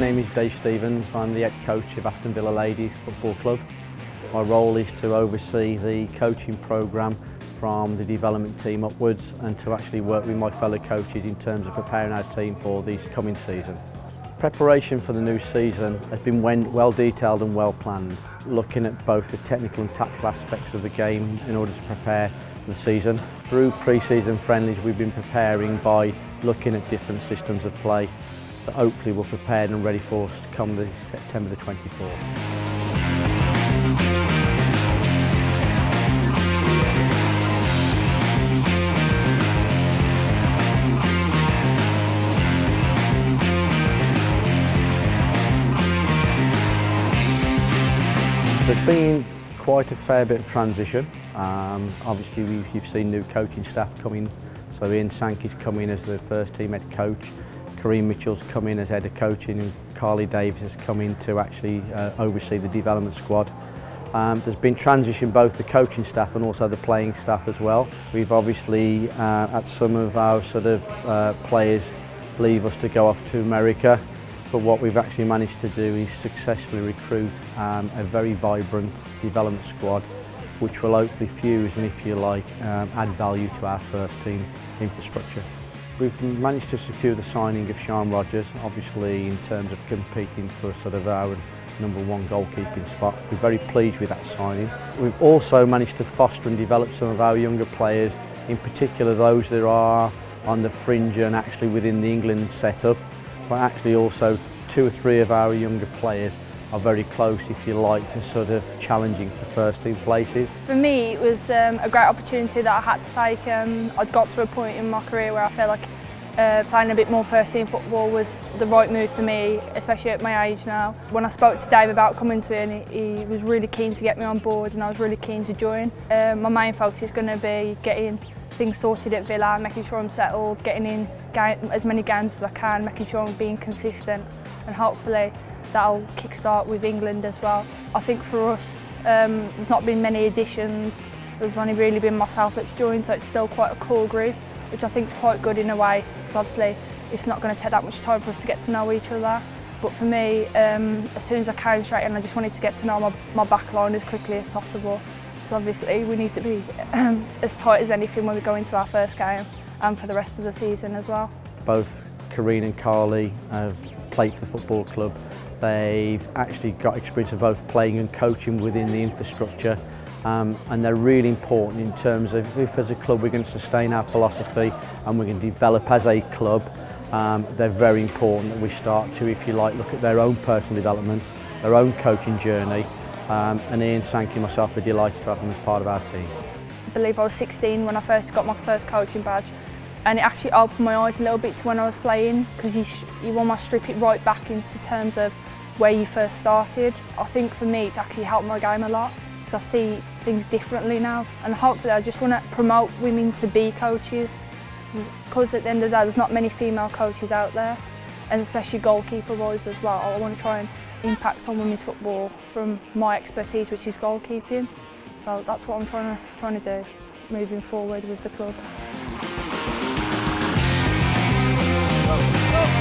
name is Dave Stevens. I'm the head coach of Aston Villa Ladies Football Club. My role is to oversee the coaching programme from the development team upwards and to actually work with my fellow coaches in terms of preparing our team for this coming season. Preparation for the new season has been well detailed and well planned, looking at both the technical and tactical aspects of the game in order to prepare for the season. Through pre-season friendlies we've been preparing by looking at different systems of play that hopefully we're prepared and ready for us to come the September the 24th. There's been quite a fair bit of transition. Um, obviously, you've seen new coaching staff coming. So Ian Sankey's come in as the first team head coach. Kareem Mitchell's come in as head of coaching and Carly Davis has come in to actually uh, oversee the development squad. Um, there's been transition both the coaching staff and also the playing staff as well. We've obviously uh, had some of our sort of uh, players leave us to go off to America but what we've actually managed to do is successfully recruit um, a very vibrant development squad which will hopefully fuse and if you like um, add value to our first team infrastructure. We've managed to secure the signing of Sian Rogers, obviously in terms of competing for sort of our number one goalkeeping spot. We're very pleased with that signing. We've also managed to foster and develop some of our younger players, in particular those that are on the fringe and actually within the England setup but actually also two or three of our younger players are very close, if you like, to sort of challenging for first two places. For me, it was um, a great opportunity that I had to take. Um, I'd got to a point in my career where I felt like uh, playing a bit more first team football was the right move for me, especially at my age now. When I spoke to Dave about coming to him, he, he was really keen to get me on board and I was really keen to join. Uh, my main focus is going to be getting things sorted at Villa, making sure I'm settled, getting in as many games as I can, making sure I'm being consistent and hopefully that'll kickstart with England as well. I think for us, um, there's not been many additions. There's only really been myself that's joined, so it's still quite a core group, which I think is quite good in a way, because obviously it's not going to take that much time for us to get to know each other. But for me, um, as soon as I came straight in, I just wanted to get to know my, my back line as quickly as possible. Because obviously we need to be um, as tight as anything when we go into our first game and for the rest of the season as well. Both Kareem and Carly have played for the football club. They've actually got experience of both playing and coaching within the infrastructure um, and they're really important in terms of if as a club we're going to sustain our philosophy and we're going to develop as a club um, they're very important that we start to if you like look at their own personal development their own coaching journey um, and Ian Sankey and myself are delighted to have them as part of our team. I believe I was 16 when I first got my first coaching badge and it actually opened my eyes a little bit to when I was playing because you, you almost strip it right back into terms of where you first started. I think for me it's actually helped my game a lot because I see things differently now and hopefully I just want to promote women to be coaches because at the end of the day there's not many female coaches out there and especially goalkeeper roles as well. I want to try and impact on women's football from my expertise, which is goalkeeping. So that's what I'm trying to, trying to do moving forward with the club. go, go.